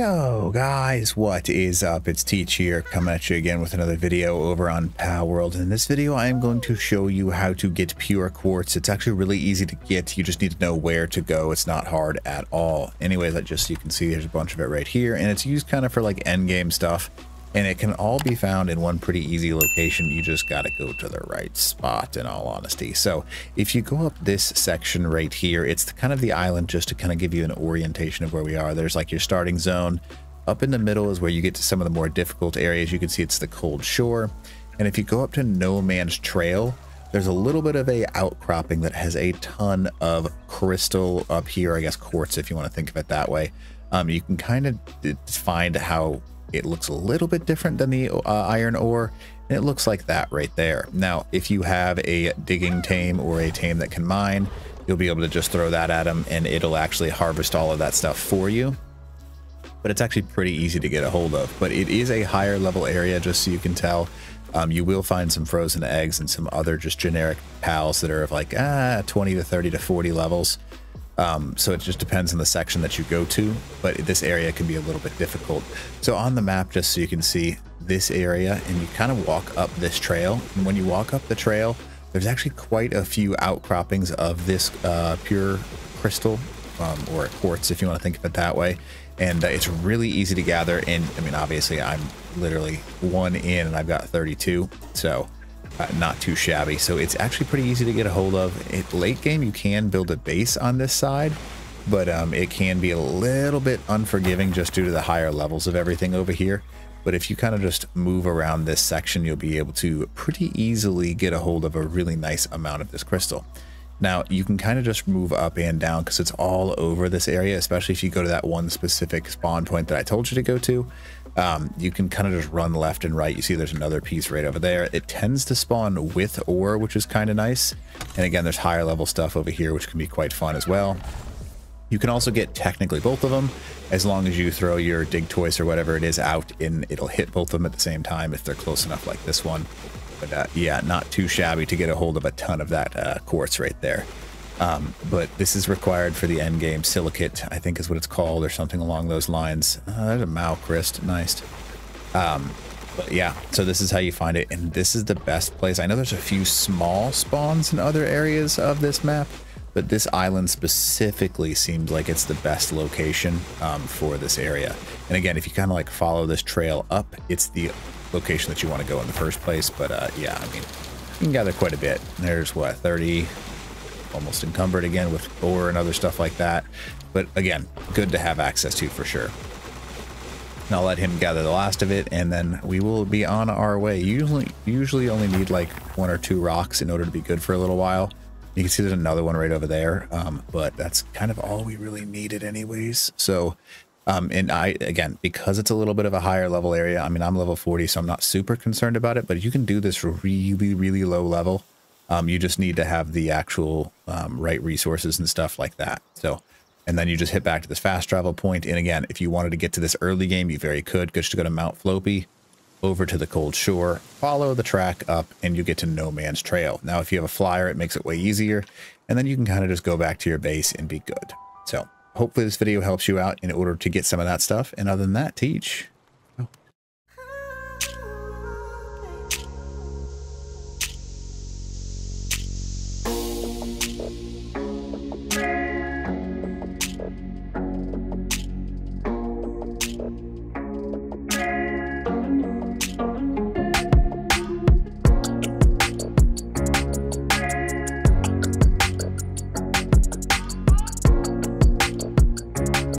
Yo guys, what is up? It's Teach here coming at you again with another video over on Palworld. In this video, I am going to show you how to get pure quartz. It's actually really easy to get. You just need to know where to go. It's not hard at all. Anyways, that just you can see there's a bunch of it right here and it's used kind of for like end game stuff and it can all be found in one pretty easy location. You just got to go to the right spot in all honesty. So if you go up this section right here, it's kind of the island just to kind of give you an orientation of where we are. There's like your starting zone. Up in the middle is where you get to some of the more difficult areas. You can see it's the cold shore. And if you go up to No Man's Trail, there's a little bit of a outcropping that has a ton of crystal up here, I guess quartz if you want to think of it that way. Um, you can kind of find how it looks a little bit different than the uh, iron ore, and it looks like that right there. Now, if you have a digging tame or a tame that can mine, you'll be able to just throw that at them and it'll actually harvest all of that stuff for you. But it's actually pretty easy to get a hold of. But it is a higher level area, just so you can tell. Um, you will find some frozen eggs and some other just generic pals that are of like ah, 20 to 30 to 40 levels. Um, so it just depends on the section that you go to, but this area can be a little bit difficult. So on the map, just so you can see this area and you kind of walk up this trail. And when you walk up the trail, there's actually quite a few outcroppings of this uh, pure crystal um, or quartz, if you want to think of it that way. And uh, it's really easy to gather. And I mean, obviously I'm literally one in and I've got 32. So uh, not too shabby. So it's actually pretty easy to get a hold of. It, late game, you can build a base on this side, but um, it can be a little bit unforgiving just due to the higher levels of everything over here. But if you kind of just move around this section, you'll be able to pretty easily get a hold of a really nice amount of this crystal. Now, you can kind of just move up and down because it's all over this area, especially if you go to that one specific spawn point that I told you to go to um, you can kind of just run left and right. You see there's another piece right over there. It tends to spawn with ore, which is kind of nice. And again, there's higher level stuff over here, which can be quite fun as well. You can also get technically both of them as long as you throw your Digtoise or whatever it is out and it'll hit both of them at the same time if they're close enough like this one. But uh, yeah, not too shabby to get a hold of a ton of that uh, quartz right there. Um, but this is required for the end game silicate, I think is what it's called, or something along those lines. Uh, there's a Mau Cryst, nice. Um, but yeah, so this is how you find it, and this is the best place. I know there's a few small spawns in other areas of this map, but this island specifically seems like it's the best location um, for this area. And again, if you kind of like follow this trail up, it's the location that you want to go in the first place. But uh, yeah, I mean, you can gather quite a bit. There's what, 30, almost encumbered again with ore and other stuff like that. But again, good to have access to for sure. And I'll let him gather the last of it, and then we will be on our way. Usually, usually only need like one or two rocks in order to be good for a little while. You can see there's another one right over there, um, but that's kind of all we really needed anyways. So, um, and I, again, because it's a little bit of a higher level area, I mean, I'm level 40, so I'm not super concerned about it, but you can do this really, really low level um, you just need to have the actual um, right resources and stuff like that. So, and then you just hit back to this fast travel point. And again, if you wanted to get to this early game, you very could. Just go to Mount Flopie, over to the cold shore, follow the track up, and you get to No Man's Trail. Now, if you have a flyer, it makes it way easier. And then you can kind of just go back to your base and be good. So hopefully this video helps you out in order to get some of that stuff. And other than that, teach.